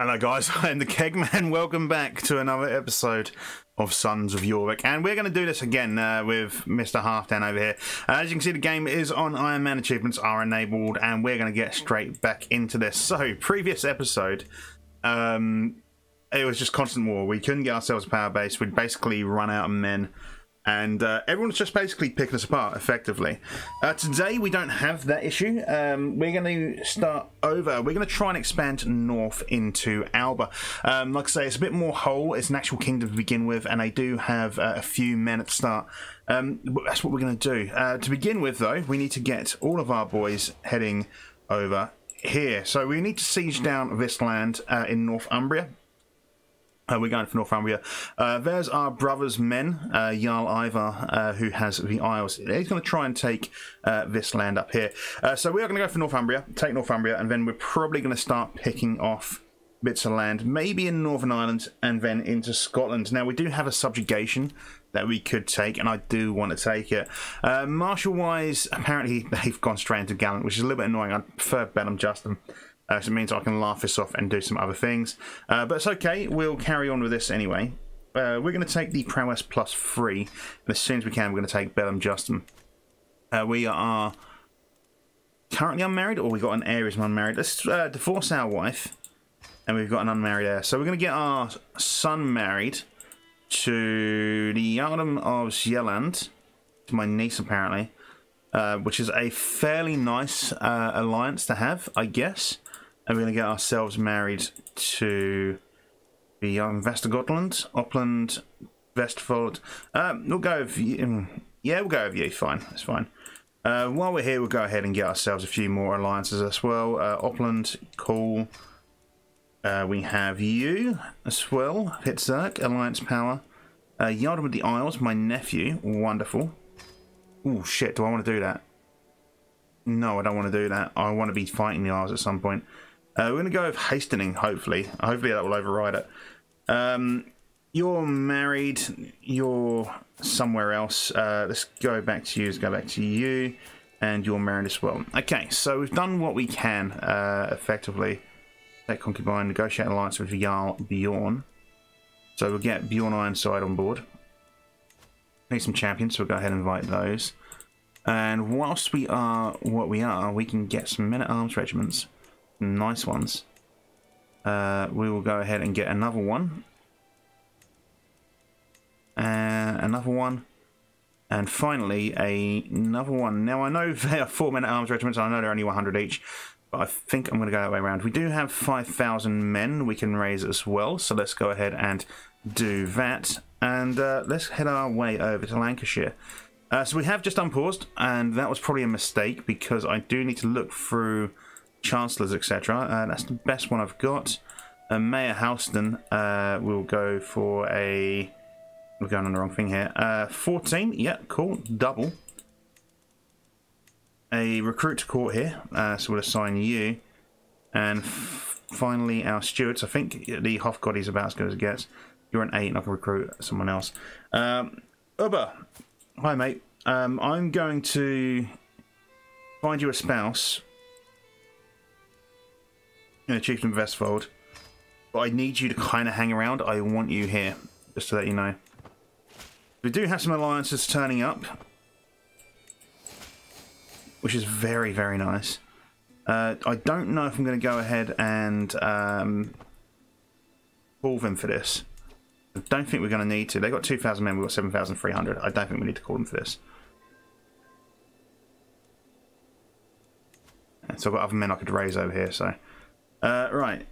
Hello guys, I'm the Kegman. Welcome back to another episode of Sons of Yorick. And we're going to do this again uh, with Mr. Halfdan over here. Uh, as you can see, the game is on Iron Man. Achievements are enabled, and we're going to get straight back into this. So, previous episode, um, it was just constant war. We couldn't get ourselves a power base. We'd basically run out of men and uh, everyone's just basically picking us apart effectively. Uh, today we don't have that issue. Um, we're going to start over. We're going to try and expand north into Alba. Um, like I say, it's a bit more whole. It's an actual kingdom to begin with, and I do have uh, a few men at the start. Um, that's what we're going to do. Uh, to begin with, though, we need to get all of our boys heading over here. So we need to siege down this land uh, in Northumbria. Uh, we're going for Northumbria. Uh, there's our brother's men, uh, Jarl Ivar, uh, who has the Isles. He's going to try and take uh, this land up here. Uh, so we are going to go for Northumbria, take Northumbria, and then we're probably going to start picking off bits of land, maybe in Northern Ireland, and then into Scotland. Now, we do have a subjugation that we could take, and I do want to take it. Martial-wise, apparently they've gone straight into Gallant, which is a little bit annoying. I prefer Bellum Justum. Uh, so it means I can laugh this off and do some other things. Uh, but it's okay, we'll carry on with this anyway. Uh, we're going to take the Prowess plus three. And as soon as we can, we're going to take Bellum Justum. Uh, we are currently unmarried, or we've got an heir who's unmarried. Let's uh, divorce our wife, and we've got an unmarried heir. So we're going to get our son married to the Jarldom of Zealand, to my niece apparently. Uh, which is a fairly nice uh, alliance to have, I guess and we're going to get ourselves married to the um, Vestergotland, Uppland, Vestfold. Um, we'll go with you. Um, yeah, we'll go with you. Fine, that's fine. Uh, while we're here, we'll go ahead and get ourselves a few more alliances as well. Uh, Uppland, cool. Uh, we have you as well, Pitzerk, Alliance Power. Uh, Jarldom of the Isles, my nephew, wonderful. Oh shit, do I want to do that? No, I don't want to do that. I want to be fighting the Isles at some point. Uh, we're going to go with hastening, hopefully. Hopefully that will override it. Um, you're married. You're somewhere else. Uh, let's go back to you. Let's go back to you. And you're married as well. Okay, so we've done what we can, uh, effectively. Take concubine, negotiate alliance with Jarl Bjorn. So we'll get Bjorn Ironside on board. Need some champions, so we'll go ahead and invite those. And whilst we are what we are, we can get some men-at-arms regiments nice ones. Uh, we will go ahead and get another one. And another one. And finally, a, another one. Now, I know they are four men at arms regiments. I know they're only 100 each. But I think I'm going to go that way around. We do have 5,000 men we can raise as well. So let's go ahead and do that. And uh, let's head our way over to Lancashire. Uh, so we have just unpaused. And that was probably a mistake because I do need to look through chancellors, etc. Uh, that's the best one I've got. Uh, Mayor Houston uh, will go for a... We're going on the wrong thing here. Uh, 14, yeah, cool, double. A recruit to court here, uh, so we'll assign you. And finally, our stewards. I think the Hofgod is about as good as it gets. You're an 8 and I can recruit someone else. Um, Ubbe, hi mate. Um, I'm going to find you a spouse the Chieftain Vestfold. But I need you to kind of hang around. I want you here, just to let you know. We do have some alliances turning up. Which is very, very nice. Uh, I don't know if I'm going to go ahead and um, call them for this. I don't think we're going to need to. They've got 2,000 men, we've got 7,300. I don't think we need to call them for this. So I've got other men I could raise over here, so... Uh, right.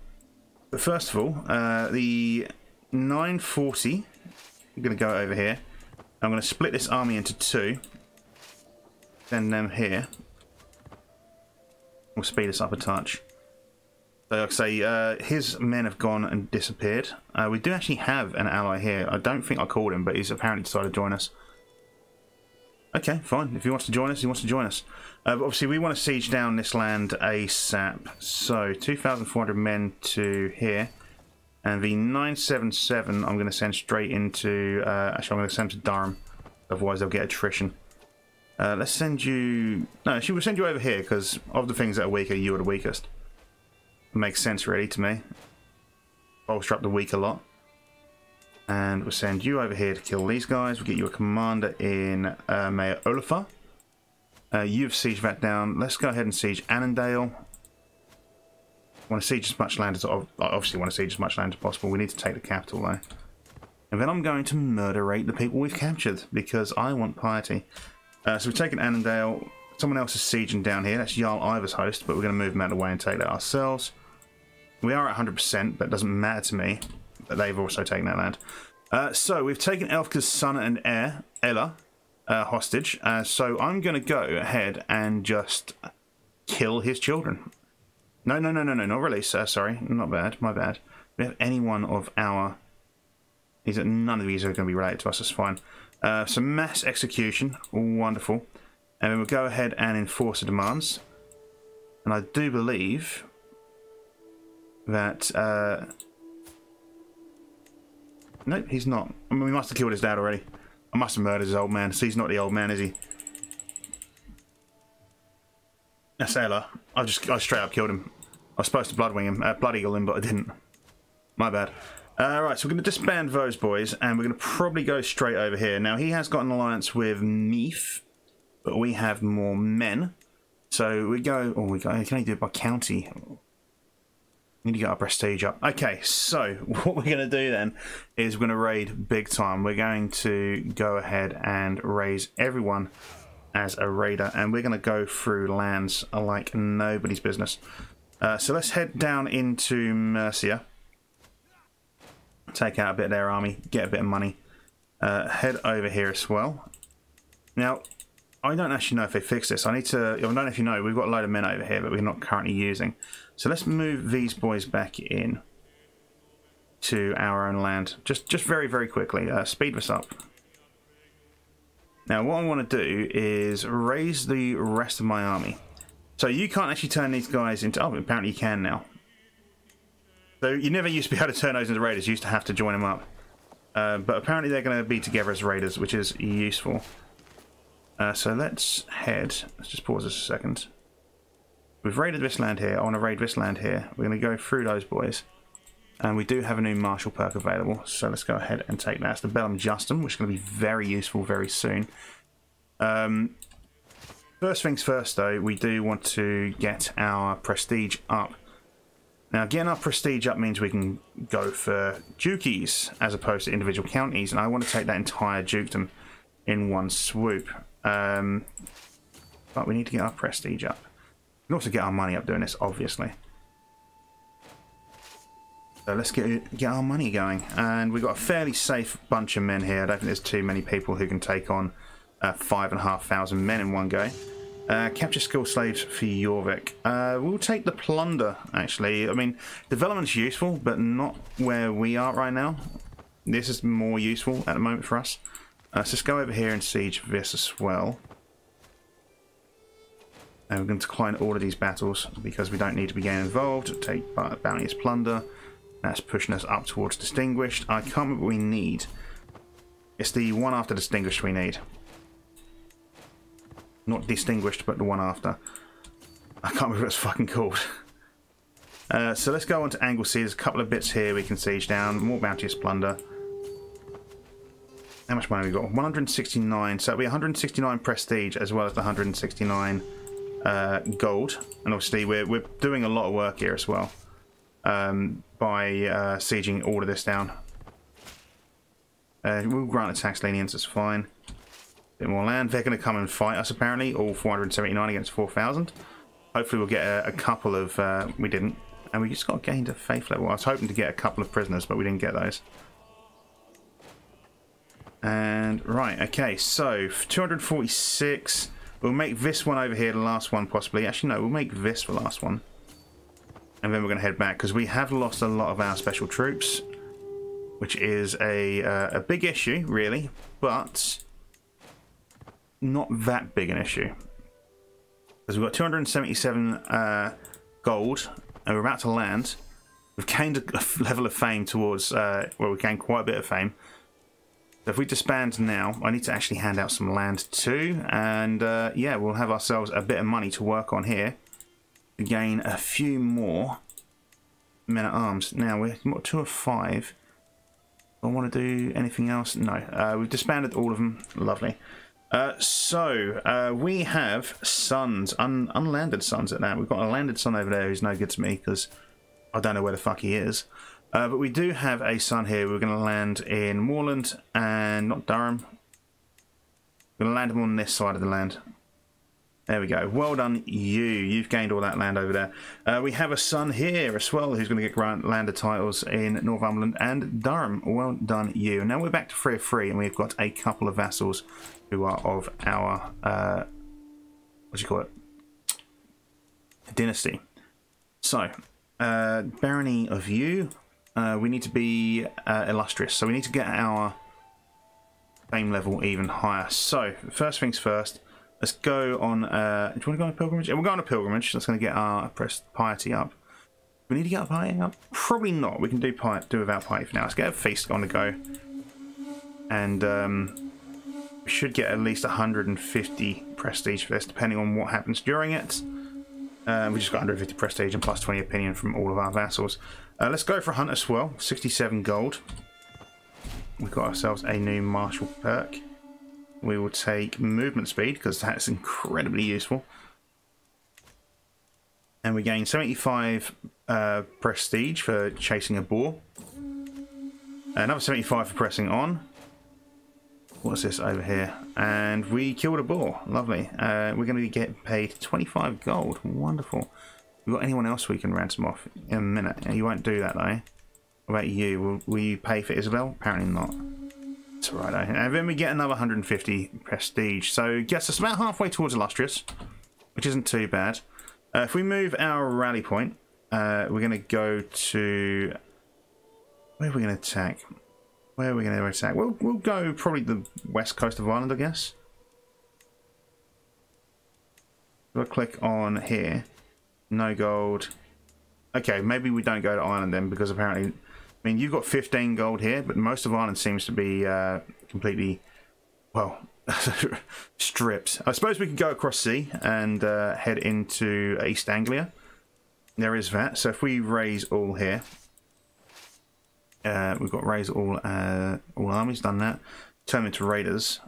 First of all, uh, the 940, I'm going to go over here. I'm going to split this army into two. Send them here. We'll speed us up a touch. So, like I say, uh, his men have gone and disappeared. Uh, we do actually have an ally here. I don't think I called him, but he's apparently decided to join us. Okay, fine. If he wants to join us, he wants to join us. Uh, obviously, we want to siege down this land ASAP. So, 2,400 men to here. And the 977 I'm going to send straight into... Uh, actually, I'm going to send to Durham. Otherwise, they'll get attrition. Uh, let's send you... No, she will send you over here, because of the things that are weaker, you are the weakest. Makes sense, really, to me. bolster up the weak a lot. And we'll send you over here to kill these guys. We'll get you a commander in uh, Mayor Olafur. Uh, you've sieged that down. Let's go ahead and siege Annandale. want to siege as much land as obviously want to siege as much land as possible. We need to take the capital though. And then I'm going to murderate the people we've captured because I want piety. Uh, so we've taken Annandale. Someone else is sieging down here. That's Jarl Ivar's host, but we're going to move them out of the way and take that ourselves. We are at 100%, but it doesn't matter to me. They've also taken that land. Uh, so we've taken Elfka's son and heir, Ella, uh, hostage. Uh, so I'm going to go ahead and just kill his children. No, no, no, no, no, not release. Uh, sorry, not bad, my bad. We have any one of our... These are, none of these are going to be related to us, that's fine. Uh, so mass execution, wonderful. And then we'll go ahead and enforce the demands. And I do believe that... Uh, nope, he's not. I mean, we must have killed his dad already. I must have murdered his old man. So he's not the old man, is he? That's Ella. I just I straight up killed him. I was supposed to bloodwing him, uh, blood eagle him, but I didn't. My bad. All right, so we're going to disband those boys, and we're going to probably go straight over here. Now, he has got an alliance with Neef, but we have more men. So we go... Oh, we go... Can I do it by county? Need to get our prestige up. Okay, so what we're going to do then is we're going to raid big time. We're going to go ahead and raise everyone as a raider, and we're going to go through lands like nobody's business. Uh, so let's head down into Mercia take out a bit of their army, get a bit of money, uh, head over here as well. Now, I don't actually know if they fixed this. I need to, I don't know if you know, we've got a load of men over here that we're not currently using. So let's move these boys back in to our own land. Just, just very, very quickly. Uh, speed this up. Now, what I want to do is raise the rest of my army. So you can't actually turn these guys into... Oh, apparently you can now. So you never used to be able to turn those into raiders. You used to have to join them up. Uh, but apparently they're going to be together as raiders, which is useful. Uh, so let's head. Let's just pause this a second. We've raided this land here. I want to raid this land here. We're going to go through those boys. And we do have a new martial perk available. So let's go ahead and take that. It's the Bellum Justum, which is going to be very useful very soon. Um, first things first, though, we do want to get our prestige up. Now, getting our prestige up means we can go for dukies as opposed to individual counties, and I want to take that entire dukedom in one swoop. Um, but we need to get our prestige up. We can also get our money up doing this, obviously. So let's get get our money going. And we've got a fairly safe bunch of men here. I don't think there's too many people who can take on uh, five and a half thousand men in one go. Uh, capture skill slaves for Jorvik. Uh, we'll take the plunder, actually. I mean, development's useful, but not where we are right now. This is more useful at the moment for us. Let's just go over here and siege this as well. And we're going to decline all of these battles because we don't need to be getting involved. Take bounty as plunder. That's pushing us up towards distinguished. I can't remember what we need. It's the one after distinguished we need. Not distinguished, but the one after. I can't remember what it's fucking called. Uh, so let's go on to Anglesey. There's a couple of bits here we can siege down. More bounteous plunder. How much money we got? 169. So it'll be 169 prestige as well as the 169 uh, gold. And obviously we're, we're doing a lot of work here as well um, by uh, sieging all of this down. Uh, we'll grant a tax lenience, that's fine bit more land. They're going to come and fight us, apparently, all 479 against 4,000. Hopefully we'll get a, a couple of... Uh, we didn't. And we just got gained a faith level. I was hoping to get a couple of prisoners, but we didn't get those. And, right, okay, so 246. We'll make this one over here the last one, possibly. Actually, no, we'll make this the last one. And then we're going to head back, because we have lost a lot of our special troops, which is a, uh, a big issue, really. But not that big an issue. Because we've got 277 uh, gold, and we're about to land. We've gained a level of fame towards, uh, well, we've gained quite a bit of fame. If we disband now, I need to actually hand out some land too. And uh, yeah, we'll have ourselves a bit of money to work on here. Gain a few more men at arms. Now we're two of five. I want to do anything else? No. Uh, we've disbanded all of them. Lovely. Uh, so uh, we have sons, un unlanded sons at that. We've got a landed son over there who's no good to me because I don't know where the fuck he is. Uh, but we do have a son here. We're going to land in Moorland and not Durham. We're going to land him on this side of the land. There we go. Well done, you. You've gained all that land over there. Uh, we have a son here as well who's going to get landed titles in Northumberland and Durham. Well done, you. Now we're back to 3 of 3 and we've got a couple of vassals who are of our, uh, what do you call it? Dynasty. So, uh, Barony of you. Uh, we need to be uh, illustrious. So we need to get our fame level even higher. So, first things first Let's go on. Uh, do you want to go on a pilgrimage? Yeah, we'll go on a pilgrimage. That's going to get our piety up. We need to get our piety up? Probably not. We can do piety, do without piety for now. Let's get a feast on the go. And um, we should get at least 150 prestige for this, depending on what happens during it. Uh, we just got 150 prestige and plus 20 opinion from all of our vassals. Uh, let's go for a hunter swell. 67 gold. We've got ourselves a new martial perk. We will take movement speed because that's incredibly useful. And we gain 75 uh, prestige for chasing a boar. Another 75 for pressing on. What's this over here? And we killed a boar. Lovely. Uh, we're going to get paid 25 gold. Wonderful. We got anyone else we can ransom off in a minute? You won't do that though. What about you? Will, will you pay for Isabel? Apparently not. That's right. And then we get another 150 prestige. So gets us about halfway towards illustrious, which isn't too bad. Uh, if we move our rally point, uh, we're going to go to... Where are we going to attack? Where are we going to attack? We'll, we'll go probably the west coast of Ireland, I guess. We'll click on here. No gold. Okay, maybe we don't go to Ireland then, because apparently I mean, you've got 15 gold here, but most of Ireland seems to be uh, completely, well, stripped. I suppose we could go across sea and uh, head into East Anglia. There is that. So if we raise all here, uh, we've got raise all uh, all armies, done that. Turn into raiders.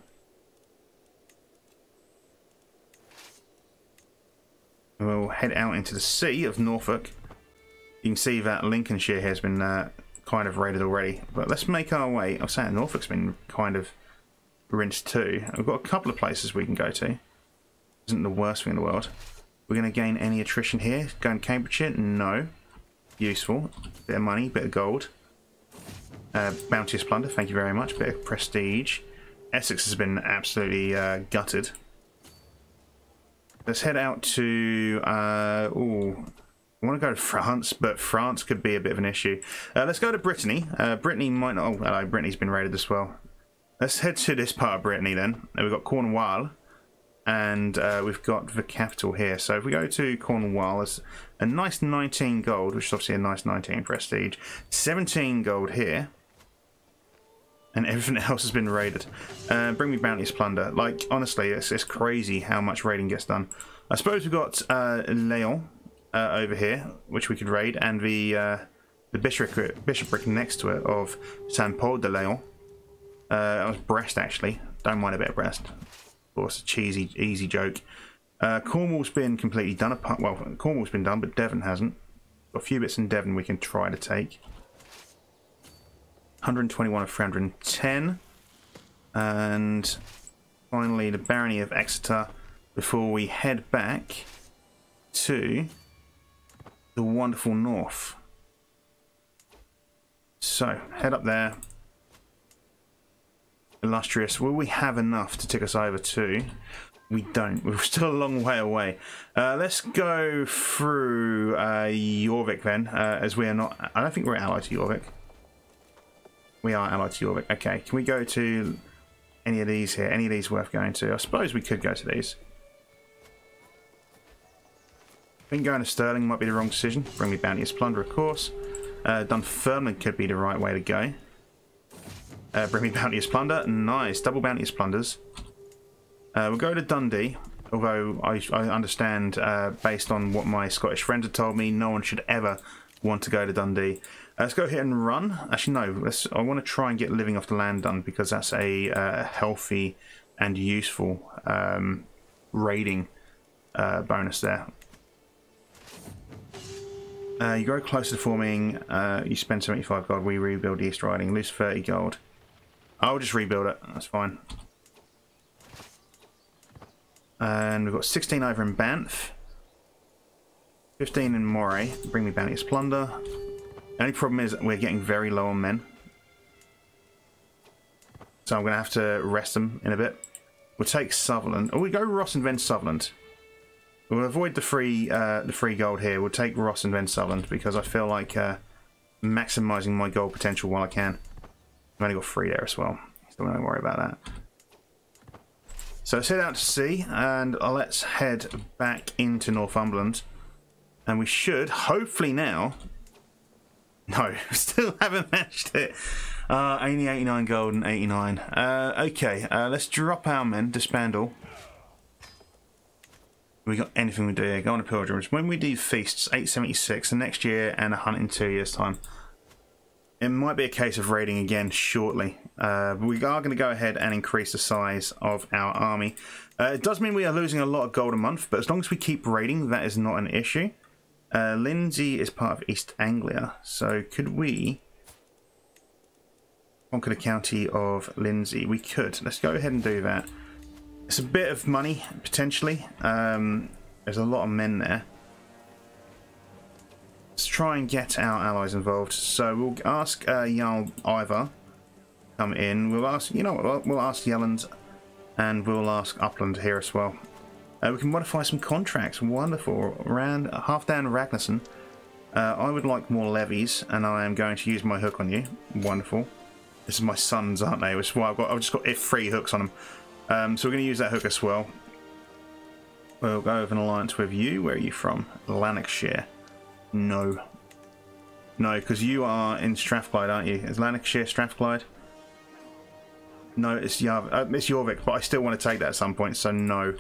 We'll head out into the sea of Norfolk. You can see that Lincolnshire has been uh, kind of raided already. But let's make our way. I'm saying Norfolk's been kind of rinsed too. We've got a couple of places we can go to. Isn't the worst thing in the world. We're going to gain any attrition here. Going to Cambridgeshire? No. Useful. Bit of money, bit of gold. Uh, bounteous plunder, thank you very much. Bit of prestige. Essex has been absolutely uh, gutted. Let's head out to... Uh, ooh, I want to go to France, but France could be a bit of an issue. Uh, let's go to Brittany. Uh, Brittany might not... Oh, hello, Brittany's been raided as well. Let's head to this part of Brittany then. Uh, we've got Cornwall, and uh, we've got the capital here. So if we go to Cornwall, it's a nice 19 gold, which is obviously a nice 19 prestige. 17 gold here. And everything else has been raided. Uh, bring me bounties plunder. Like, honestly, it's, it's crazy how much raiding gets done. I suppose we've got uh, Leon, uh, over here, which we could raid, and the uh, the bishopric, bishopric next to it of Saint Paul de Leon. Uh, that was Brest, actually. Don't mind a bit of Brest. Of course, a cheesy, easy joke. Uh, Cornwall's been completely done. Apart, well, Cornwall's been done, but Devon hasn't. A few bits in Devon we can try to take. 121 of 310. And finally, the Barony of Exeter before we head back to the wonderful north. So, head up there. Illustrious. Will we have enough to take us over to? We don't. We're still a long way away. Uh, let's go through uh, Jorvik then, uh, as we are not... I don't think we're allied to Jorvik. We are allied to Jorvik. Okay, can we go to any of these here? Any of these worth going to? I suppose we could go to these. I think going to Stirling might be the wrong decision. Bring me Bounteous Plunder, of course. Uh, Dunfermline could be the right way to go. Uh, bring me Bounteous Plunder. Nice. Double Bounteous Plunders. Uh, we'll go to Dundee. Although I, I understand, uh, based on what my Scottish friends have told me, no one should ever want to go to Dundee. Uh, let's go ahead and run. Actually, no. Let's. I want to try and get living off the land done because that's a uh, healthy and useful um, raiding uh, bonus there. Uh, you grow closer to forming. Uh, you spend 75 gold. We rebuild the East Riding. Lose 30 gold. I'll just rebuild it. That's fine. And we've got 16 over in Banff. 15 in Moray. Bring me bounty plunder. The only problem is we're getting very low on men. So I'm going to have to rest them in a bit. We'll take Sutherland. Oh, we go Ross and then Sutherland. We'll avoid the free uh, the free gold here. We'll take Ross and then Sutherland because I feel like uh, maximising my gold potential while I can. I've only got three there as well. So don't worry about that. So let's head out to sea and let's head back into Northumberland. And we should, hopefully now... No, still haven't matched it. Uh, 80, 89 gold and 89. Uh, okay, uh, let's drop our men, disband all. We got anything we do here? Go on a pilgrimage. When we do feasts, 876, the next year and a hunt in two years' time. It might be a case of raiding again shortly. Uh, we are going to go ahead and increase the size of our army. Uh, it does mean we are losing a lot of gold a month, but as long as we keep raiding, that is not an issue. Uh, Lindsay is part of East Anglia, so could we conquer the county of Lindsay? We could. Let's go ahead and do that. It's a bit of money, potentially. Um, there's a lot of men there. Let's try and get our allies involved. So we'll ask uh, Jarl Ivar come in. We'll ask, you know what, we'll ask Yelland and we'll ask Uppland here as well. Uh, we can modify some contracts. Wonderful. Rand, Halfdan Ragnarsson. Uh, I would like more levies, and I am going to use my hook on you. Wonderful. This is my sons, aren't they? Which is why I've got. I've just got three hooks on them. Um, so we're going to use that hook as well. We'll go with an alliance with you. Where are you from? Lanarkshire. No. No, because you are in Strathclyde, aren't you? Is Lanarkshire Strathclyde? No, it's, Yav uh, it's Jorvik, but I still want to take that at some point, so no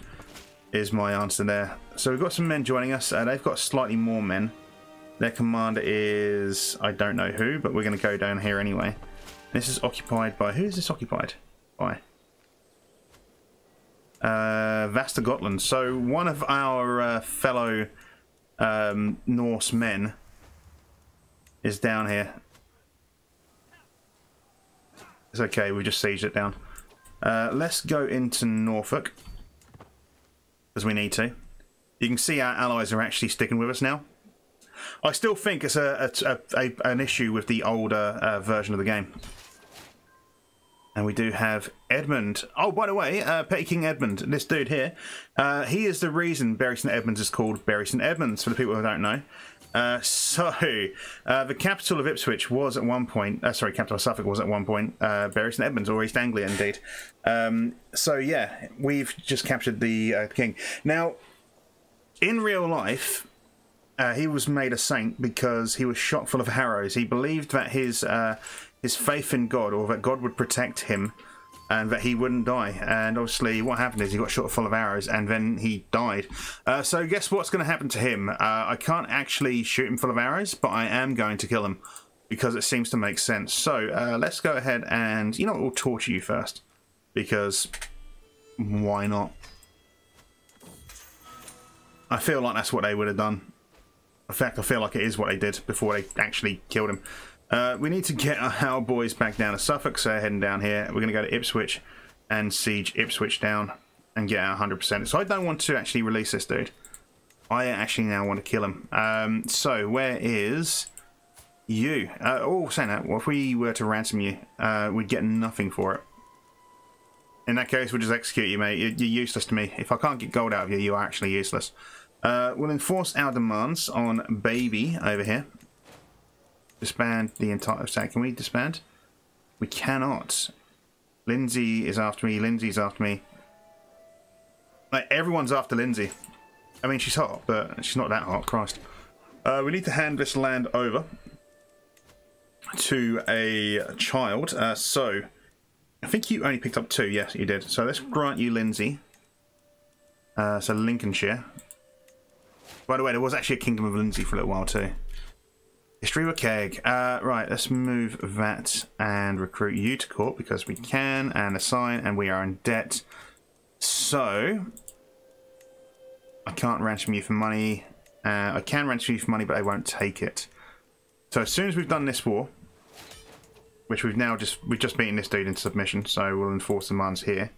is my answer there. So we've got some men joining us. Uh, they've got slightly more men. Their commander is... I don't know who, but we're going to go down here anyway. This is occupied by... Who is this occupied by? uh, Gotland. So one of our uh, fellow um, Norse men is down here. It's okay, we just sieged it down. Uh, let's go into Norfolk, as we need to. You can see our allies are actually sticking with us now. I still think it's a, a, a, an issue with the older uh, version of the game. And we do have Edmund. Oh, by the way, uh, Petty King Edmund, this dude here, uh, he is the reason Bury St Edmunds is called Bury St Edmunds, for the people who don't know. Uh, so, uh, the capital of Ipswich was at one point, uh, sorry, capital of Suffolk was at one point uh, Bury St Edmunds, or East Anglia indeed. Um, so, yeah, we've just captured the uh, king. Now, in real life, uh, he was made a saint because he was shot full of arrows. He believed that his uh, his faith in God, or that God would protect him, and that he wouldn't die. And obviously, what happened is he got shot full of arrows, and then he died. Uh, so, guess what's going to happen to him? Uh, I can't actually shoot him full of arrows, but I am going to kill him because it seems to make sense. So, uh, let's go ahead and you know? We'll torture you first because why not? I feel like that's what they would have done. In fact, I feel like it is what they did before they actually killed him. Uh, we need to get our boys back down to Suffolk, so heading down here. We're going to go to Ipswich and siege Ipswich down and get our 100%. So I don't want to actually release this dude. I actually now want to kill him. Um, so where is you? Uh, oh, saying that, what if we were to ransom you? Uh, we'd get nothing for it. In that case, we'll just execute you, mate. You're useless to me. If I can't get gold out of you, you are actually useless. Uh, we'll enforce our demands on Baby over here disband the entire set. Can we disband? We cannot. Lindsay is after me. Lindsay's after me. Like, everyone's after Lindsay. I mean, she's hot, but she's not that hot. Christ. Uh, we need to hand this land over to a child. Uh, so, I think you only picked up two. Yes, you did. So let's grant you Lindsay. Uh, so Lincolnshire. By the way, there was actually a Kingdom of Lindsay for a little while too. History with Keg. Uh, right, let's move that and recruit you to court because we can, and assign, and we are in debt. So, I can't ransom you for money. Uh, I can ransom you for money, but I won't take it. So as soon as we've done this war, which we've now just we've just beaten this dude into submission, so we'll enforce demands here.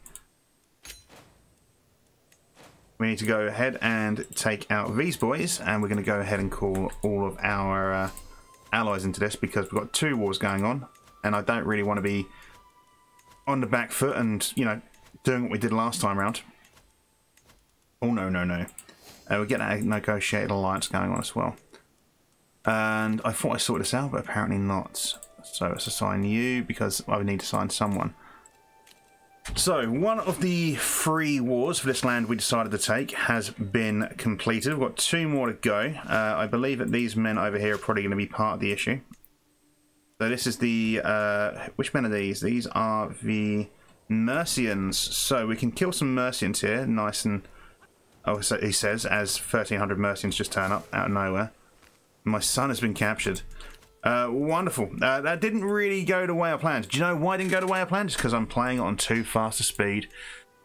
We need to go ahead and take out these boys, and we're going to go ahead and call all of our uh, allies into this because we've got two wars going on, and I don't really want to be on the back foot and you know doing what we did last time round. Oh no no no! Uh, we're getting a negotiated alliance going on as well. And I thought I sorted this out, but apparently not. So let's assign you because I would need to assign someone. So, one of the three wars for this land we decided to take has been completed. We've got two more to go. Uh, I believe that these men over here are probably going to be part of the issue. So this is the... Uh, which men are these? These are the Mercians. So we can kill some Mercians here, nice and... Oh, so he says, as 1,300 Mercians just turn up out of nowhere. My son has been captured. Uh, wonderful. Uh, that didn't really go the way I planned. Do you know why it didn't go the way I planned? Just because I'm playing on too fast a speed.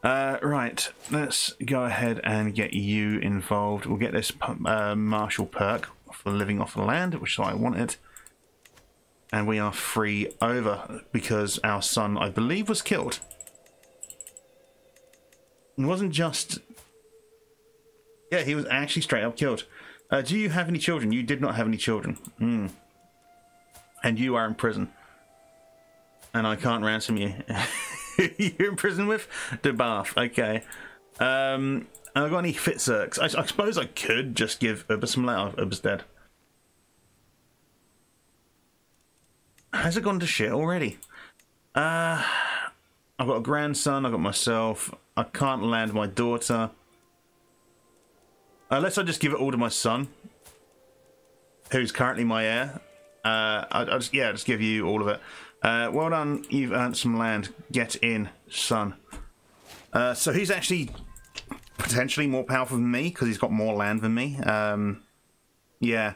Uh, right, let's go ahead and get you involved. We'll get this uh, martial perk for living off the land, which is what I wanted. And we are free over because our son, I believe, was killed. It wasn't just... Yeah, he was actually straight up killed. Uh, do you have any children? You did not have any children. Hmm and you are in prison. And I can't ransom you. You're in prison with the bath. Okay. Um, have I got any fit circs? I, I, suppose I could just give Ubbe some letter. Ubbe's dead. Has it gone to shit already? Uh, I've got a grandson. I've got myself. I can't land my daughter. Unless I just give it all to my son, who's currently my heir, uh, I'll, I'll, just yeah, just give you all of it. Uh, well done, you've earned some land. Get in, son. Uh, so he's actually potentially more powerful than me because he's got more land than me. Um, yeah,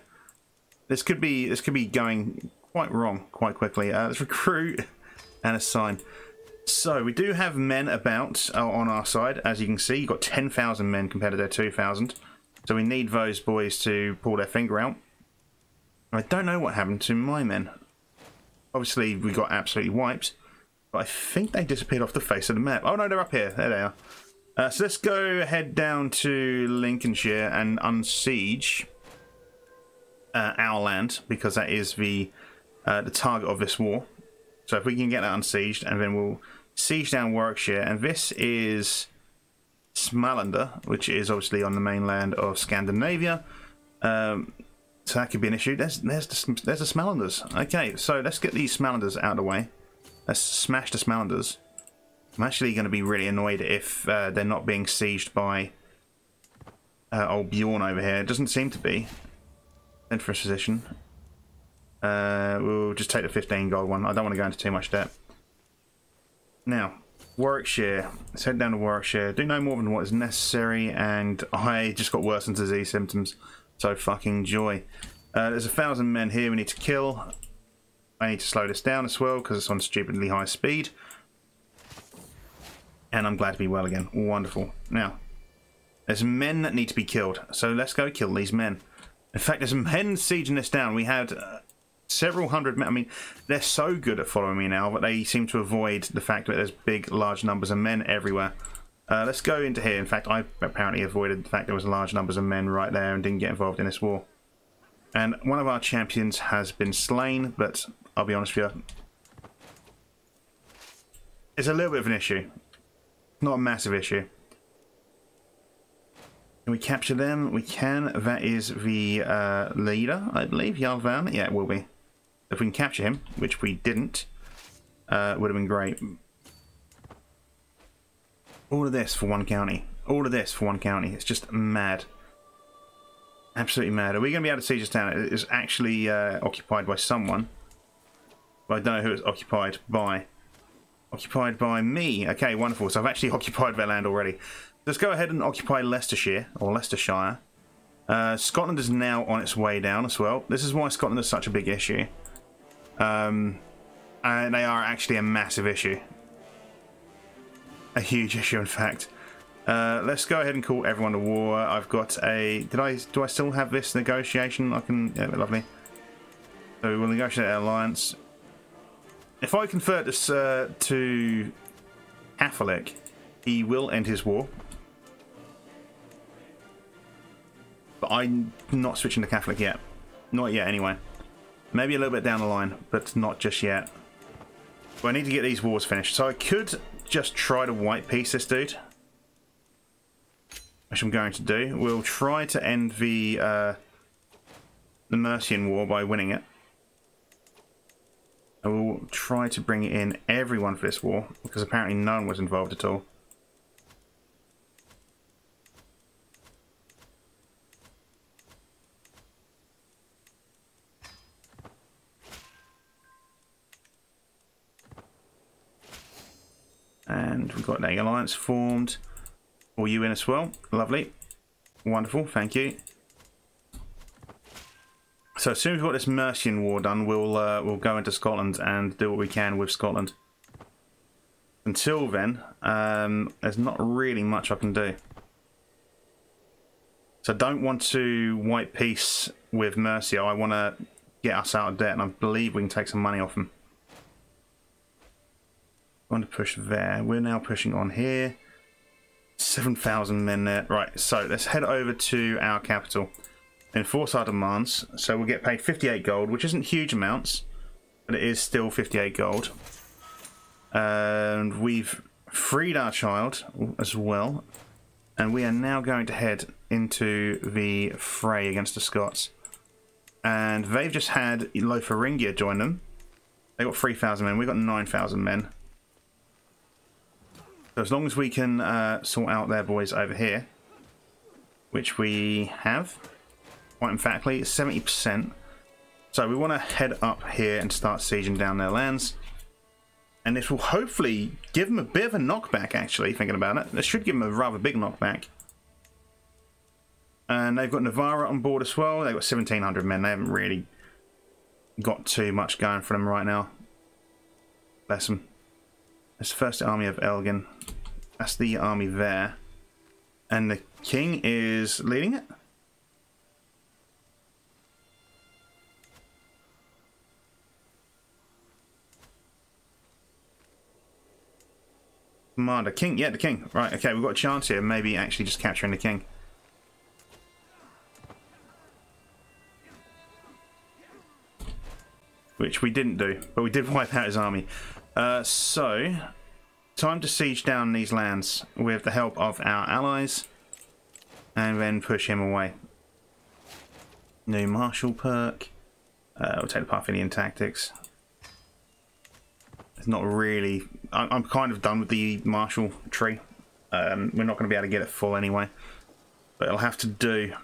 this could be this could be going quite wrong quite quickly. Uh, let's recruit and assign. So we do have men about uh, on our side, as you can see. You've got 10,000 men compared to their 2,000. So we need those boys to pull their finger out. I don't know what happened to my men. Obviously, we got absolutely wiped. But I think they disappeared off the face of the map. Oh, no, they're up here. There they are. Uh, so let's go head down to Lincolnshire and unsiege uh, our land because that is the uh, the target of this war. So if we can get that unsieged, and then we'll siege down Warwickshire, and this is Smalander, which is obviously on the mainland of Scandinavia. Um, so that could be an issue. There's there's the, there's the Smalanders. Okay, so let's get these Smalanders out of the way. Let's smash the Smalanders. I'm actually going to be really annoyed if uh, they're not being sieged by uh, old Bjorn over here. It doesn't seem to be. Then position. Uh, we'll just take the 15 gold one. I don't want to go into too much debt. Now, Warwickshire. Let's head down to Warwickshire. Do no more than what is necessary, and I just got worse than disease symptoms. So fucking joy. Uh, there's a thousand men here we need to kill. I need to slow this down as well because it's on stupidly high speed. And I'm glad to be well again. Wonderful. Now, there's men that need to be killed. So let's go kill these men. In fact, there's men sieging this down. We had uh, several hundred men. I mean, they're so good at following me now, but they seem to avoid the fact that there's big, large numbers of men everywhere. Uh, let's go into here. In fact, I apparently avoided the fact there was large numbers of men right there and didn't get involved in this war. And one of our champions has been slain, but I'll be honest with you. It's a little bit of an issue. Not a massive issue. Can we capture them? We can. That is the uh, leader, I believe, Jarl Yeah, it will be. If we can capture him, which we didn't, uh, would have been great. All of this for one county. All of this for one county. It's just mad. Absolutely mad. Are we going to be able to siege this town? It is actually uh, occupied by someone. But I don't know who it's occupied by. Occupied by me. Okay, wonderful. So I've actually occupied their land already. Let's go ahead and occupy Leicestershire, or Leicestershire. Uh, Scotland is now on its way down as well. This is why Scotland is such a big issue. Um, and they are actually a massive issue. A huge issue, in fact. Uh, let's go ahead and call everyone to war. I've got a... Did I... Do I still have this negotiation? I can... Yeah, lovely. So we'll negotiate an alliance. If I convert this uh, to Catholic, he will end his war. But I'm not switching to Catholic yet. Not yet, anyway. Maybe a little bit down the line, but not just yet. I need to get these wars finished. So I could just try to white peace this dude. Which I'm going to do. We'll try to end the, uh, the Mercian War by winning it. I will try to bring in everyone for this war, because apparently no one was involved at all. And we've got an alliance formed. All you in as well. Lovely. Wonderful, thank you. So as soon as we've got this Mercian War done, we'll uh, we'll go into Scotland and do what we can with Scotland. Until then, um, there's not really much I can do. So I don't want to white peace with Mercia. I want to get us out of debt, and I believe we can take some money off them. Want to push there. We're now pushing on here. 7,000 men there. Right, so let's head over to our capital enforce our demands. So we'll get paid 58 gold, which isn't huge amounts, but it is still 58 gold. And we've freed our child as well. And we are now going to head into the fray against the Scots. And they've just had Lotharingia join them. They got 3,000 men. We've got 9,000 men. So as long as we can uh, sort out their boys over here, which we have, quite emphatically, 70%. So we want to head up here and start sieging down their lands. And this will hopefully give them a bit of a knockback, actually, thinking about it. This should give them a rather big knockback. And they've got Navarra on board as well. They've got 1,700 men. They haven't really got too much going for them right now. Bless them. The first army of Elgin. That's the army there. And the king is leading it? Commander. King. Yeah, the king. Right, okay, we've got a chance here. Maybe actually just capturing the king. Which we didn't do, but we did wipe out his army. Uh, so, time to siege down these lands with the help of our allies. And then push him away. New martial perk. Uh, we'll take the Parthian tactics. It's not really I'm kind of done with the Martial tree. Um, we're not going to be able to get it full anyway. But it'll have to do.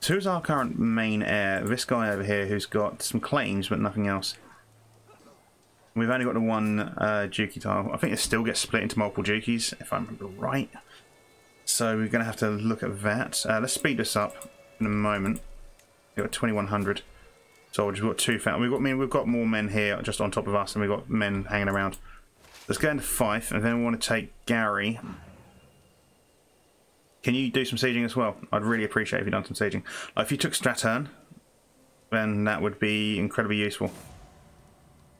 So who's our current main heir? This guy over here who's got some claims but nothing else. We've only got the one uh, Dukie tile. I think it still gets split into multiple Dukies, if I remember right. So we're going to have to look at that. Uh, let's speed this up in a moment. We've got 2100 soldiers. We've got 2,000. We've got, I mean, we've got more men here just on top of us, and we've got men hanging around. Let's go into Fife, and then we want to take Gary. Can you do some sieging as well? I'd really appreciate if you done some sieging. if you took Strathearn, then that would be incredibly useful.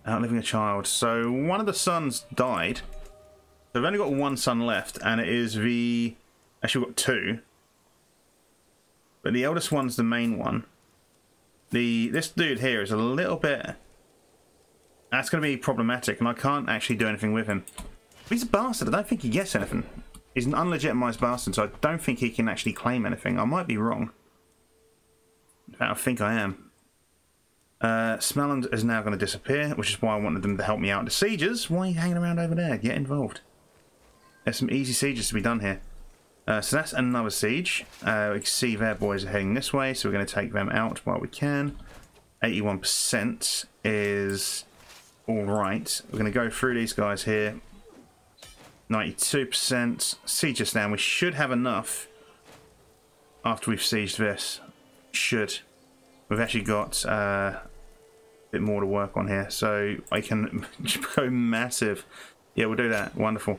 Outliving a child. So one of the sons died. So we've only got one son left, and it is the... Actually, we've got two. But the eldest one's the main one. The This dude here is a little bit that's going to be problematic, and I can't actually do anything with him. He's a bastard. I don't think he gets anything. He's an unlegitimized bastard, so I don't think he can actually claim anything. I might be wrong. I think I am. Uh, Smelland is now going to disappear, which is why I wanted them to help me out. The sieges, why are you hanging around over there? Get involved. There's some easy sieges to be done here. Uh, so that's another siege. Uh, we can see their boys are heading this way, so we're going to take them out while we can. 81% is all right. We're going to go through these guys here. 92%. Siege us down. We should have enough after we've sieged this. should. We've actually got uh, bit more to work on here, so I can go massive. Yeah, we'll do that. Wonderful.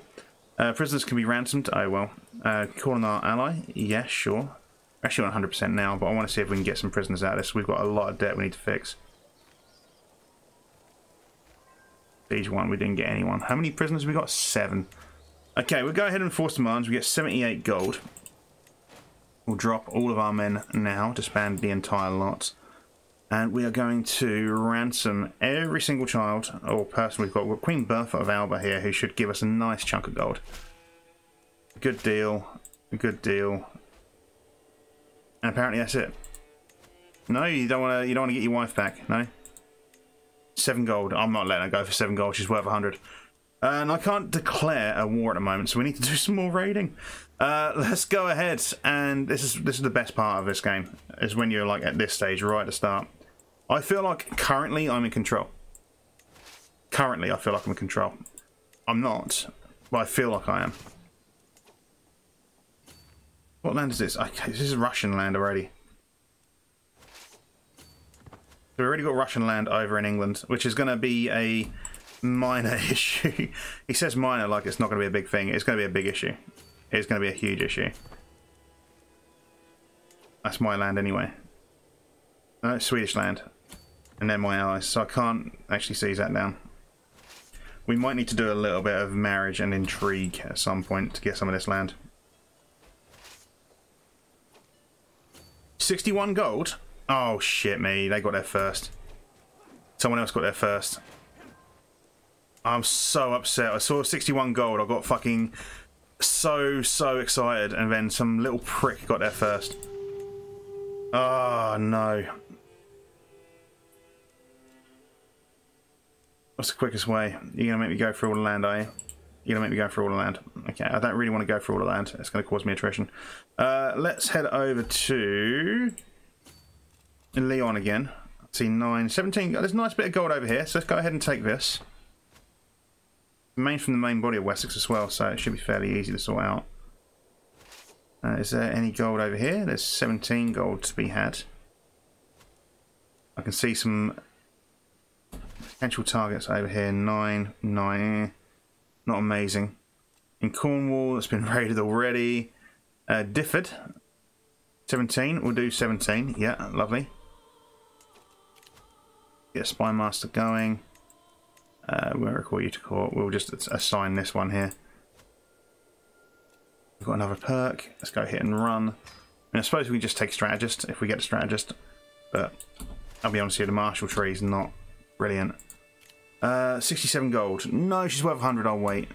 Uh, prisoners can be ransomed. Oh, well. Uh, calling our ally? Yeah, sure. Actually on 100% now, but I want to see if we can get some prisoners out of this. We've got a lot of debt we need to fix. Siege 1, we didn't get anyone. How many prisoners we got? Seven. Okay, we'll go ahead and force demands. We get 78 gold. We'll drop all of our men now, disband the entire lot. And we are going to ransom every single child or person we've got. We've got Queen Bertha of Alba here, who should give us a nice chunk of gold. Good deal. A good deal. And apparently that's it. No, you don't want to. You don't want to get your wife back. No. Seven gold. I'm not letting her go for seven gold. She's worth a hundred. And I can't declare a war at the moment, so we need to do some more raiding. Uh, let's go ahead, and this is this is the best part of this game is when you're like at this stage right at the start. I feel like currently I'm in control. Currently, I feel like I'm in control. I'm not, but I feel like I am. What land is this? Okay, this is Russian land already. So we already got Russian land over in England, which is going to be a minor issue. he says minor like it's not going to be a big thing. It's going to be a big issue. It's going to be a huge issue. That's my land anyway. No, Swedish land. And then my allies. So I can't actually seize that down. We might need to do a little bit of marriage and intrigue at some point to get some of this land. 61 gold? Oh shit me, they got there first. Someone else got there first. I'm so upset. I saw 61 gold. I got fucking so, so excited. And then some little prick got there first. Oh, no. What's the quickest way? You're to make me go through all the land, are you? You're to make me go through all the land. Okay, I don't really want to go through all the land. It's to cause me attrition. Uh, let's head over to Leon again. see 9, 17. There's a nice bit of gold over here, so let's go ahead and take this. Main from the main body of Wessex as well, so it should be fairly easy to sort out. Uh, is there any gold over here? There's 17 gold to be had. I can see some potential targets over here. 9, 9. Not amazing. In Cornwall, it's been raided already. Uh, Difford, 17. We'll do 17. Yeah, lovely. Get Spy Master going. Uh, we won't recall you to court. We'll just assign this one here. We've got another perk. Let's go hit and run. I, suppose we can just take strategist if we get a strategist. But I'll be honest here, the martial tree is not brilliant. Uh, 67 gold. No, she's worth 100. I'll wait.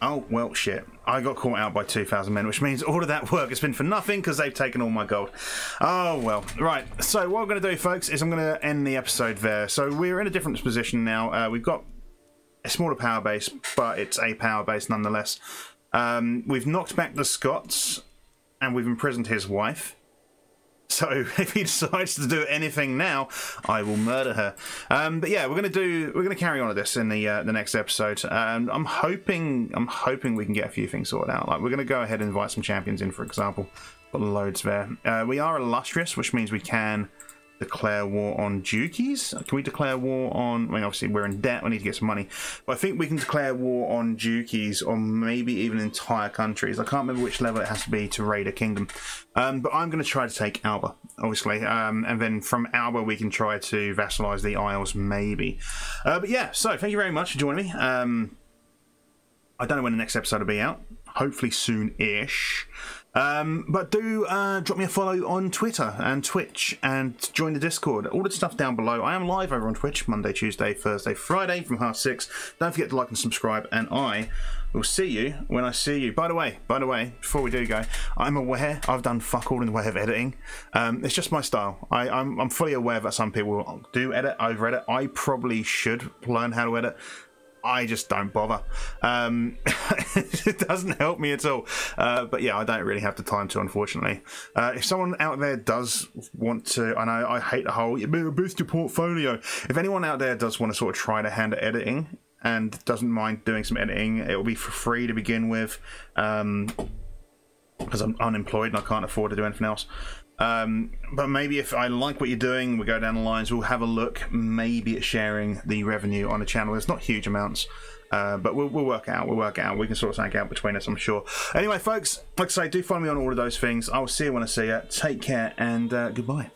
Oh, well, shit. I got caught out by 2,000 men, which means all of that work has been for nothing because they've taken all my gold. Oh, well. Right, so what I'm going to do, folks, is I'm going to end the episode there. So we're in a different position now. Uh, we've got a smaller power base, but it's a power base nonetheless. Um, we've knocked back the Scots, and we've imprisoned his wife. So if he decides to do anything now, I will murder her. Um, but yeah, we're gonna do we're gonna carry on with this in the uh, the next episode. Um, I'm hoping I'm hoping we can get a few things sorted out. Like we're gonna go ahead and invite some champions in, for example. Got loads there. Uh, we are illustrious, which means we can declare war on dukies. Can we declare war on... I mean, obviously, we're in debt. We need to get some money. But I think we can declare war on dukies or maybe even entire countries. I can't remember which level it has to be to raid a kingdom. Um, but I'm going to try to take Alba, obviously. Um, and then from Alba, we can try to vassalize the Isles, maybe. Uh, but yeah, so thank you very much for joining me. Um, I don't know when the next episode will be out. Hopefully soon-ish. Um, but do uh, drop me a follow on Twitter and Twitch and join the Discord. All the stuff down below. I am live over on Twitch Monday, Tuesday, Thursday, Friday from half six. Don't forget to like and subscribe, and I will see you when I see you. By the way, by the way, before we do go, I'm aware I've done fuck all in the way of editing. Um, it's just my style. I, I'm, I'm fully aware that some people do edit, over edit. I probably should learn how to edit. I just don't bother. Um, it doesn't help me at all. Uh, but yeah, I don't really have the time to, unfortunately. Uh, if someone out there does want to, I know I hate the whole boost your portfolio. If anyone out there does want to sort of try to hand editing and doesn't mind doing some editing, it will be for free to begin with. Um, because I'm unemployed and I can't afford to do anything else. Um, but maybe if I like what you're doing, we go down the lines, we'll have a look maybe at sharing the revenue on the channel. It's not huge amounts. Uh, but we'll, we'll work out. We'll work out. We can sort something out between us, I'm sure. Anyway, folks, like I say, do follow me on all of those things. I will see you when I see you. Take care and uh, goodbye.